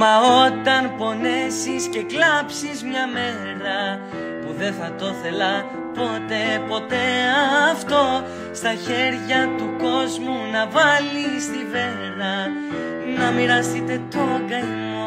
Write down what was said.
Μα όταν πονέσεις και κλάψεις μια μέρα Που δεν θα το θέλα ποτέ ποτέ αυτό Στα χέρια του κόσμου να βάλεις τη βέρα Να μοιραστείτε το καημό